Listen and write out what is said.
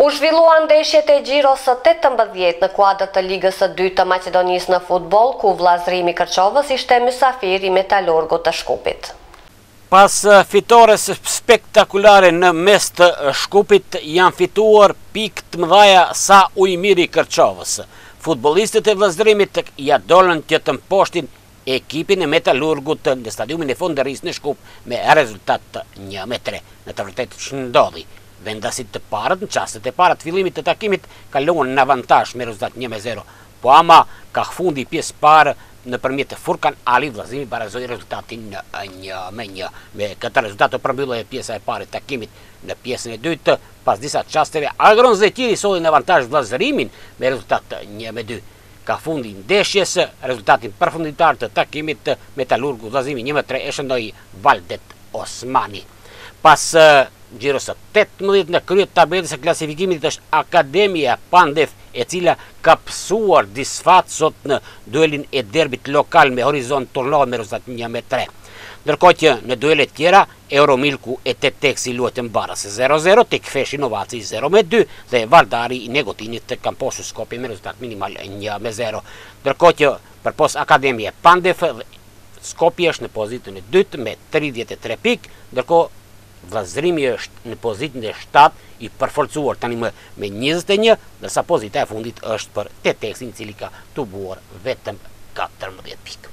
U zhvilluan ndeshjet e xhiros së tetëmbëdhjetë në kuadër të Ligës së Dytë të Maqedonisë në futboll, ku Vllazërimi Kërçovës ishte mysafir i Metalurgut të Shkupit. Pas fitores spektakulare në mes të Shkupit, janë fituar pikë të mëdha Zajmiri Kërçovës. Futbollistët e Vllazërimit ia dolën që të mposhtin ekipin e Metalurgut në stadiumin e Fonderisë në Shkup me rezultat një me tre. Në të vërtetë ç'ndodhi? Vendasit të parët në çastet e para të fillimit të takimit kaluan në avantazh me rezultat një me zero, po ama kah fundi i pjesës parë nëpërmjet Furkan Ali Vllazrimi barazoi rezultatin në një me një. Me këtë rezultat u përmbyll edhe pjesa e parë e takimit. Në pjesën e dytë, pas disa çasteve, Agron Zeqiri solli në avantazh Vllazërimin me rezultat një me dy. Kah fundi i ndeshjes, rezultatin përfundimtar të takimit Metalurgu Vllazrimi një me tre e shënoi Valdet Osmani. Pas xhiros së tetëmbëdhjetë në krye të tabelës së klasifikimit është Akademia Pandev e cila ka pësuar disfatë sot në duelin e derbit lokal me Horizont Turnovën me rezultat një me tre. Ndërkohë që në duelet tjera, Euromilku e Teteksi luajtën baras zero a zero Tikveshi Novaci zero me dy dhe Vardari i Negotinit e ka mposhtur Skopje me rezultat minimal një me zero. Ndërkohë që përpos Akademia Pandev Skopje është në pozitën e dytë me tridhjetë e tre pikë, ndërkohë Vllazërimi është në pozitën e shtatë i përforcuar tanimë me njëzet e një, ndërsa pozita e fundit është për Teteksin i cili ka tubuar vetëm katërmbëdhjetë pikë.